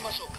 ましょう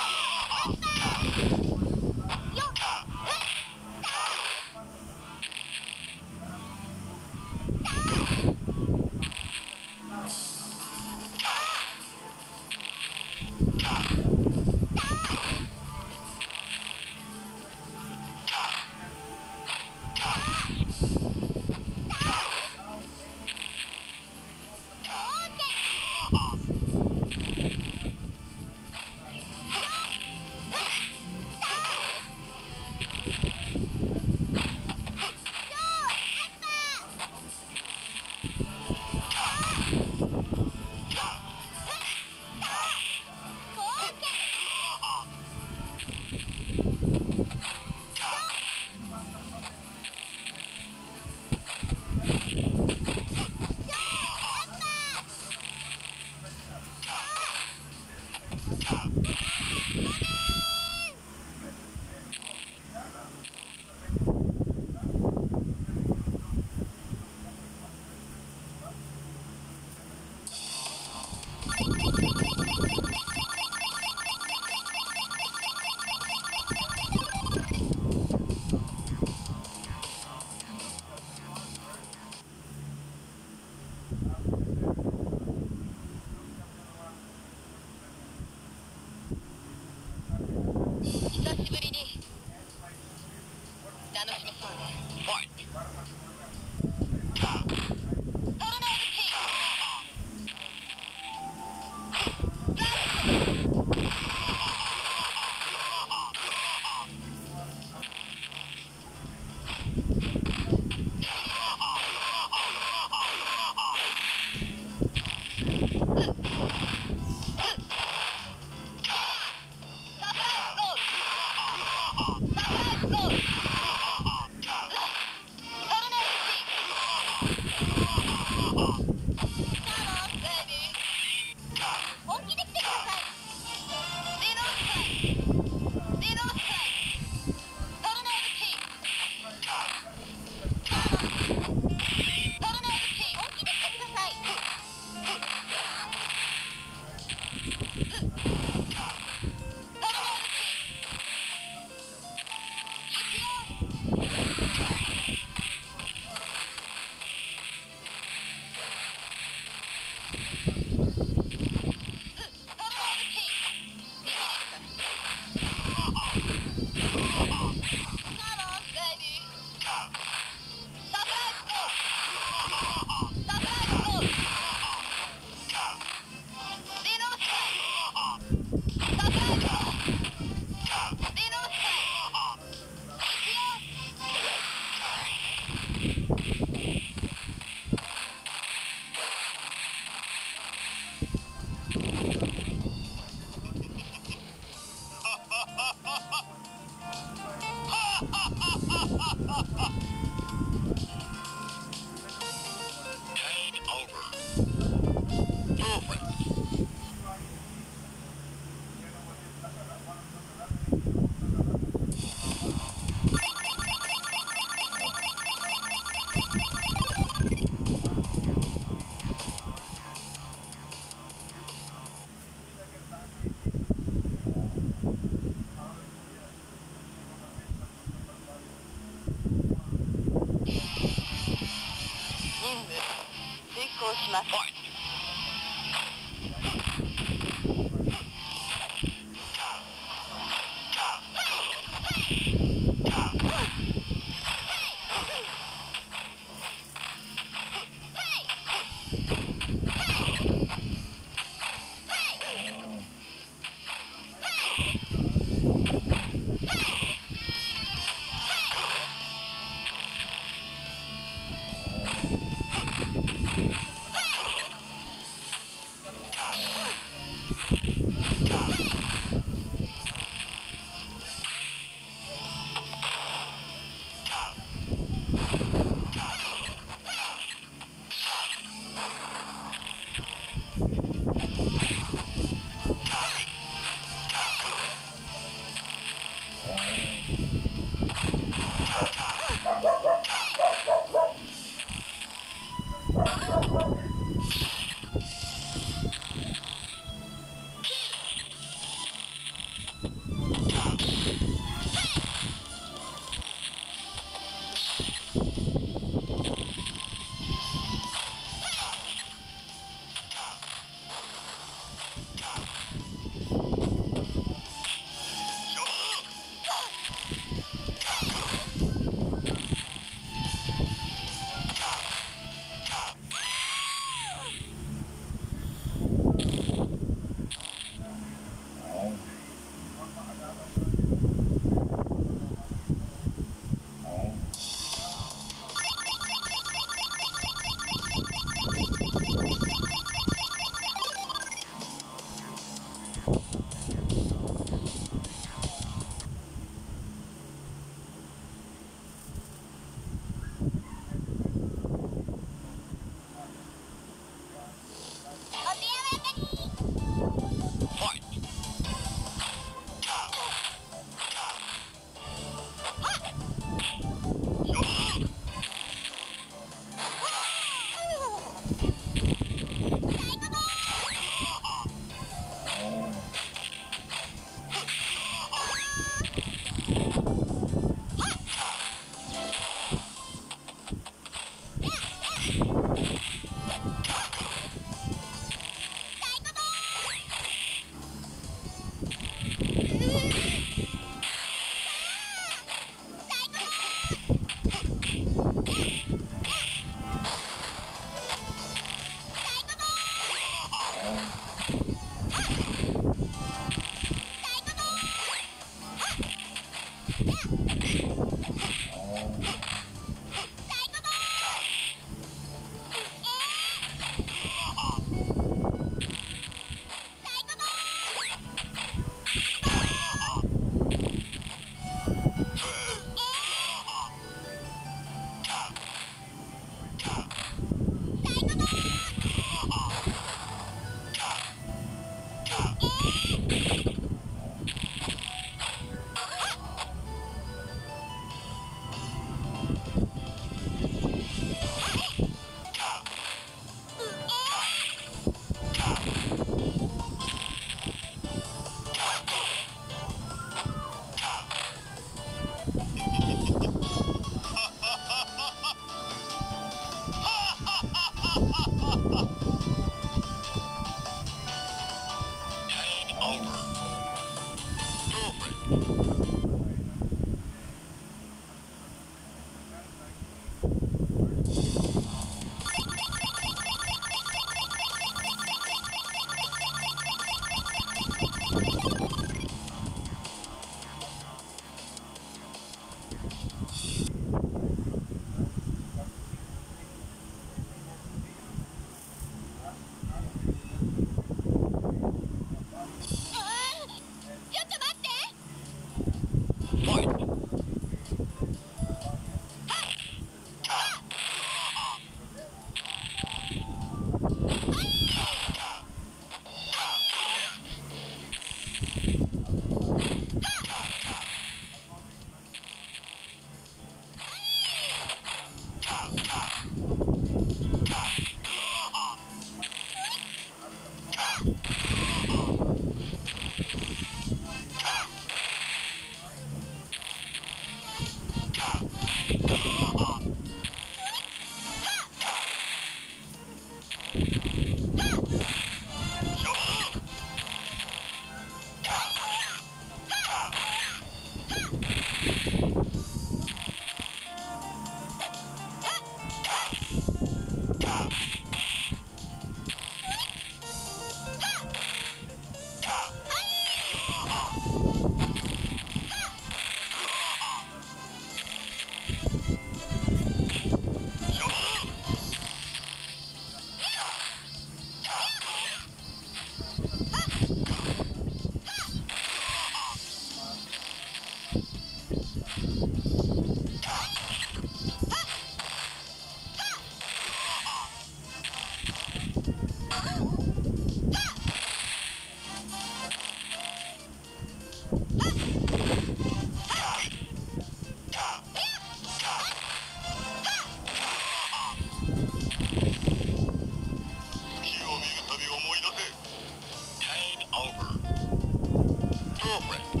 hombre.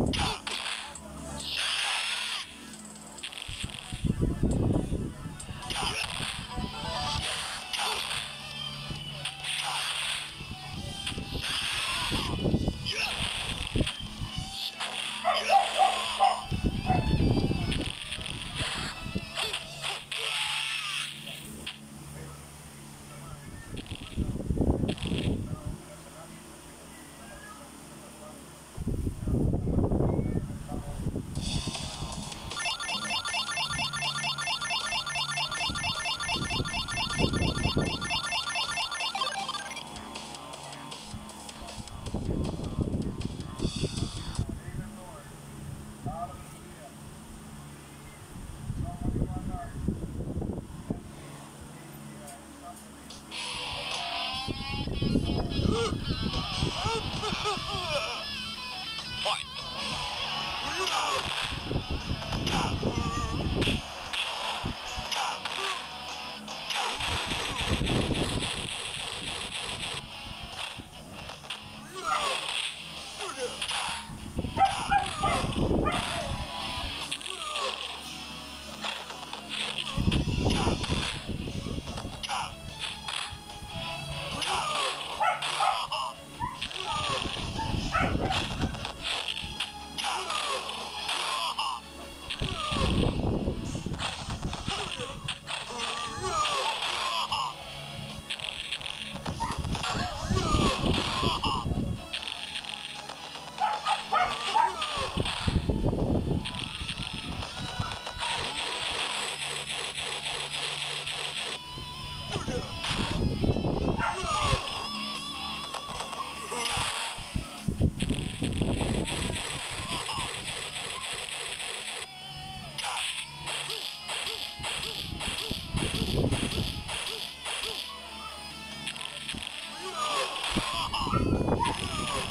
Oh, my God.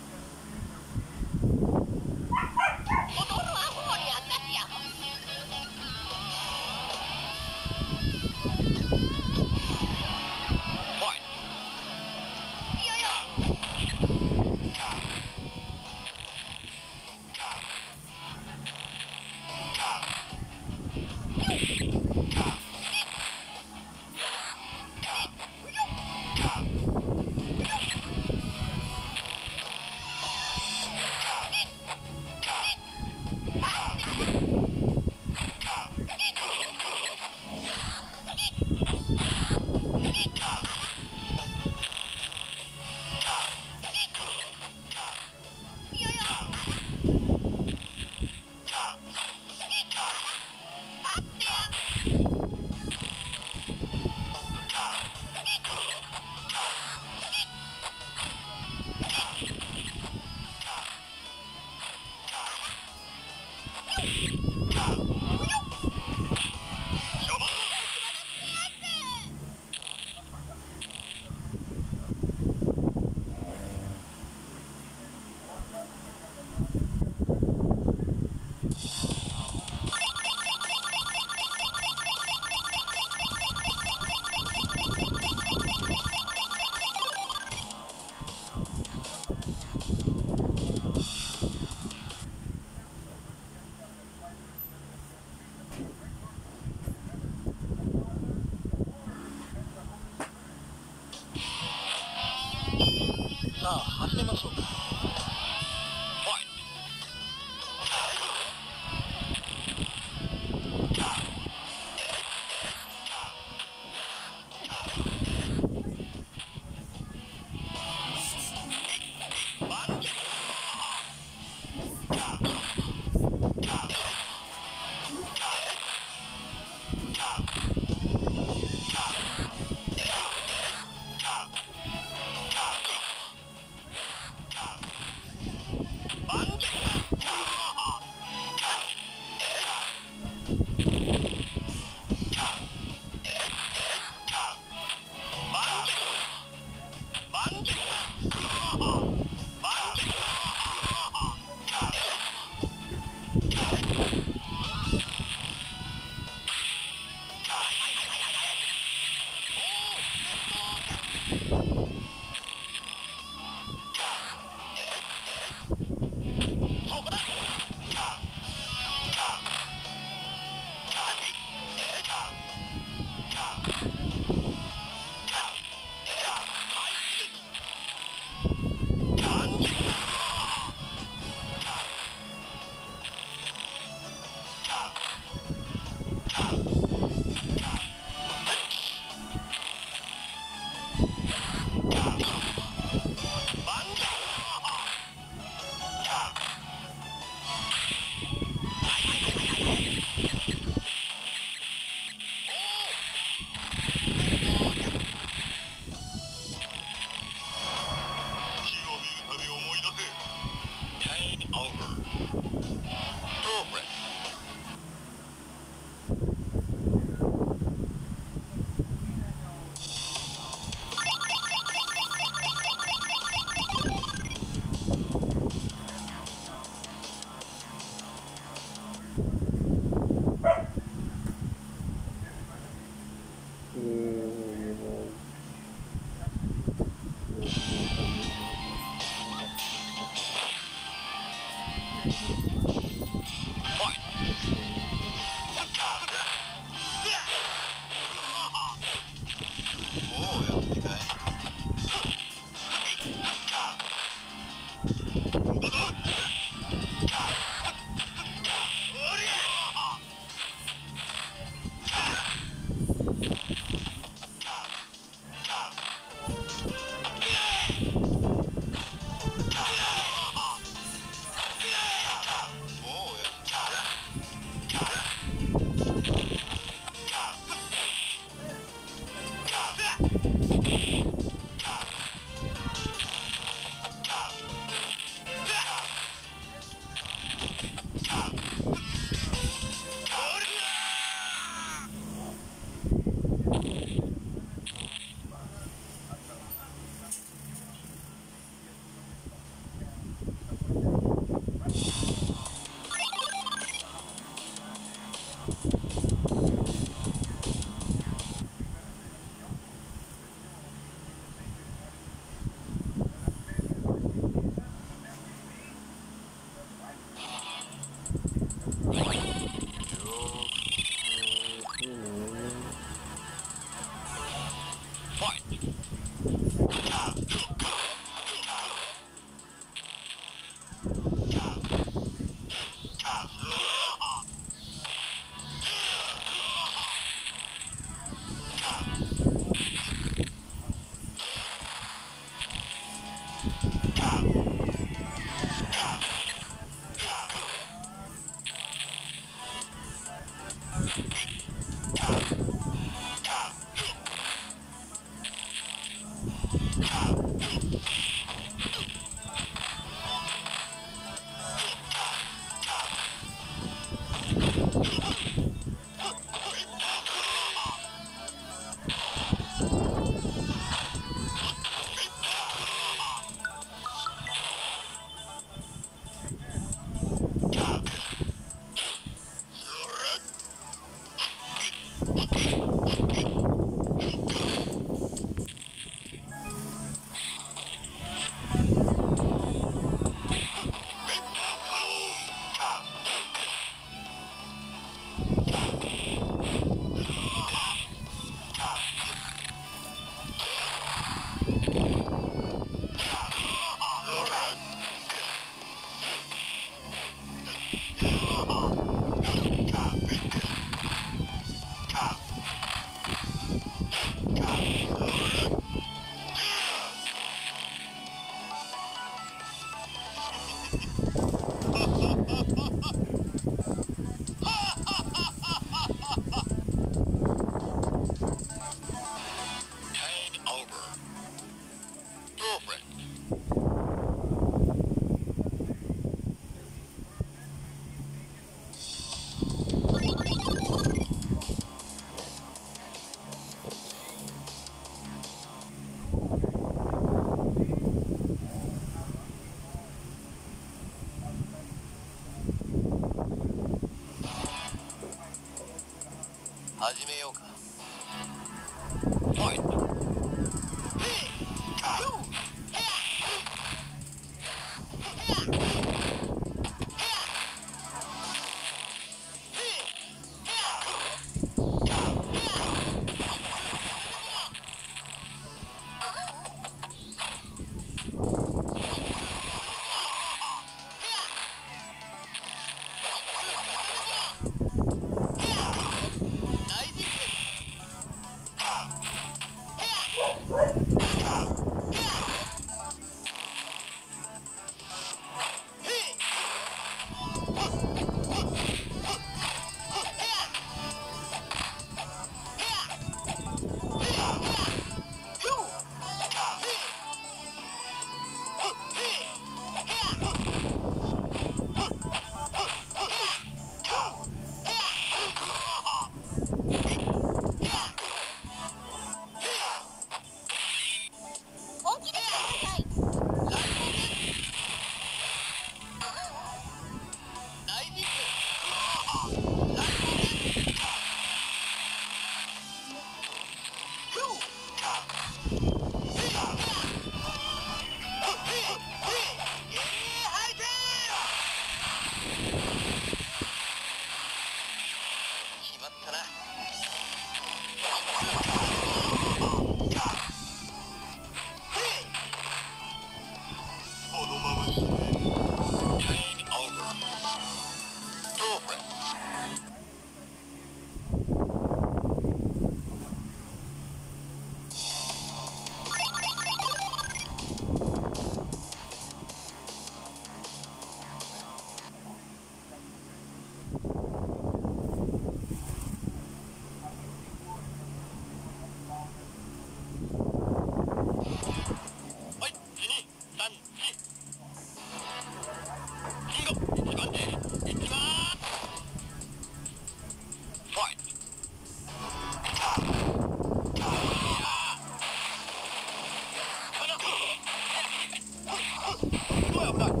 トすご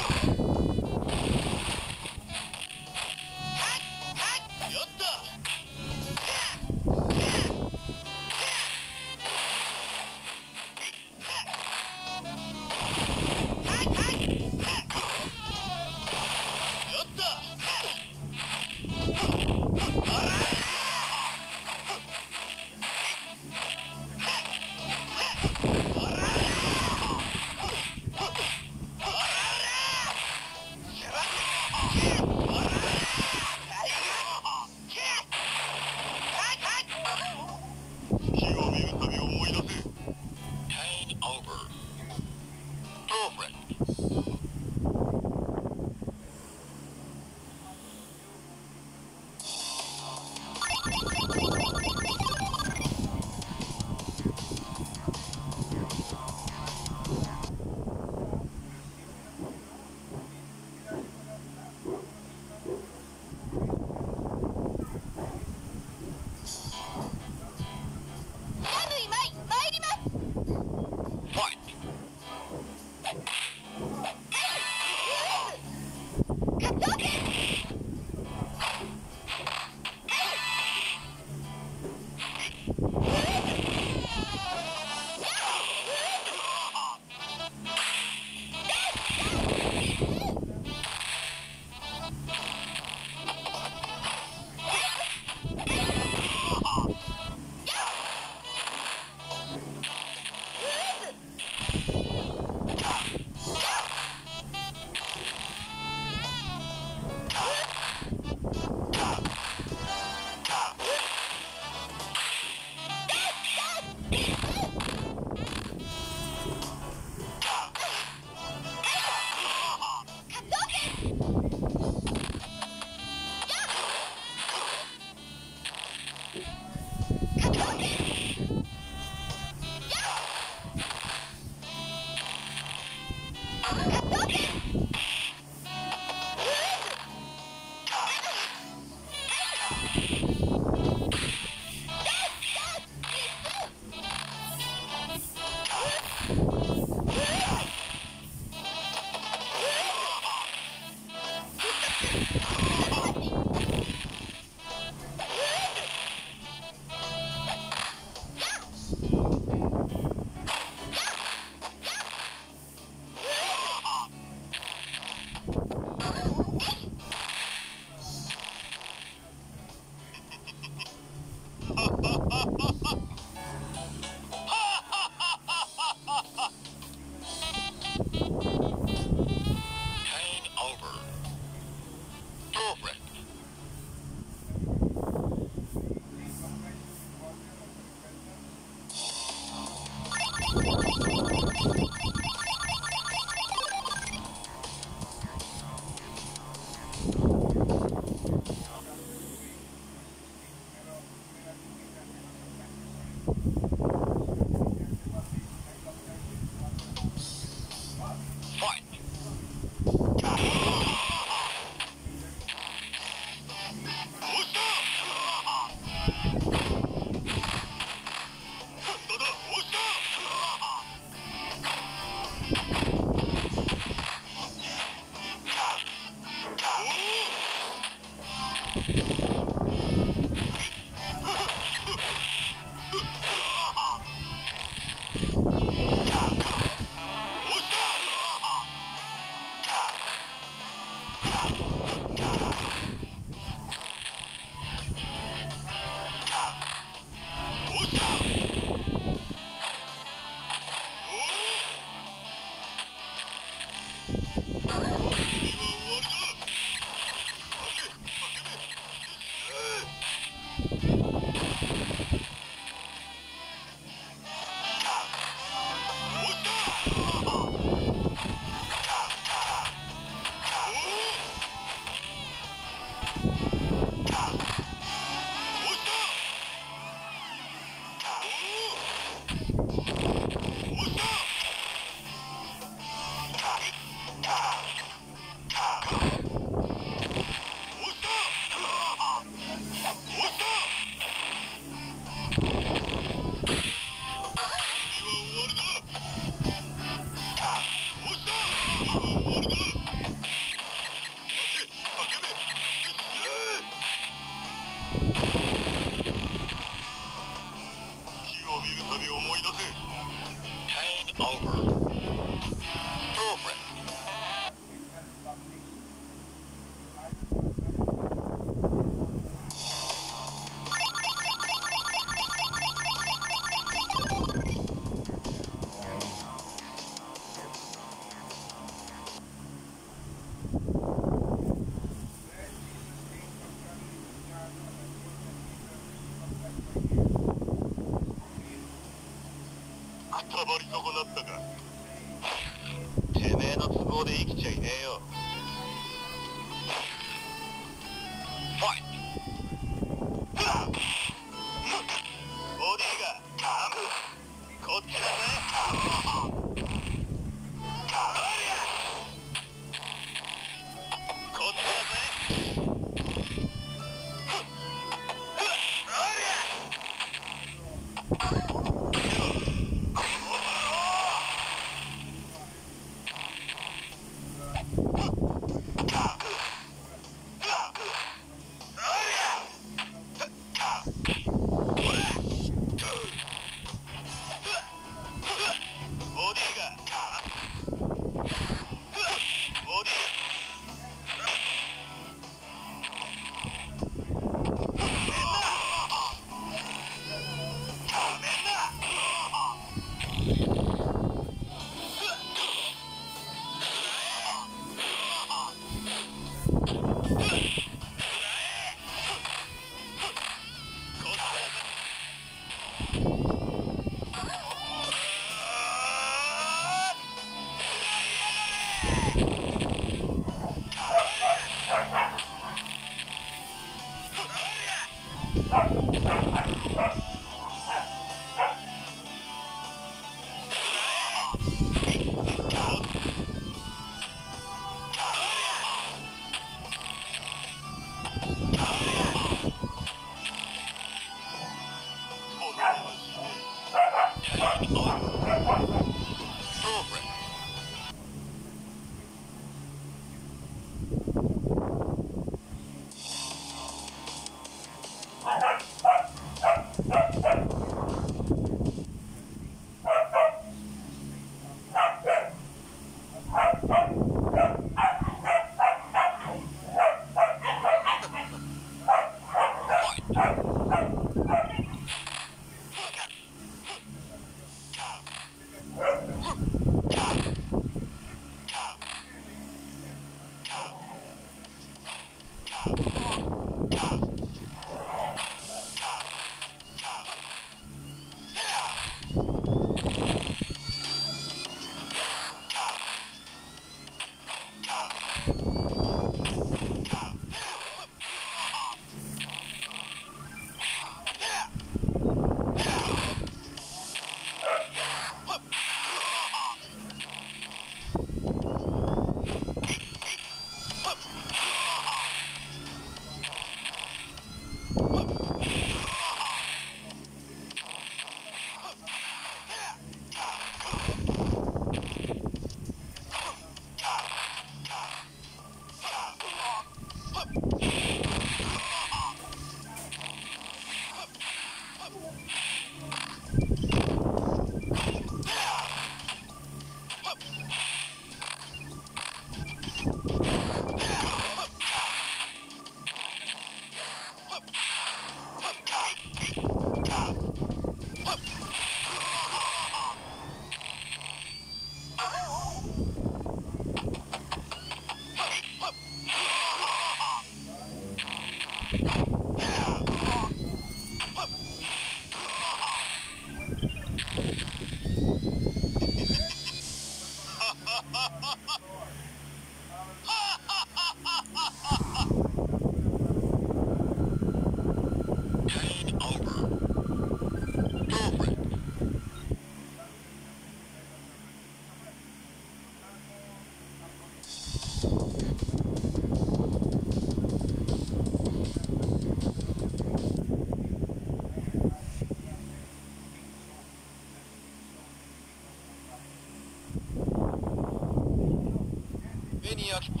Linear